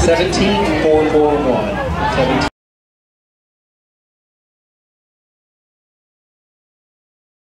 17441. 17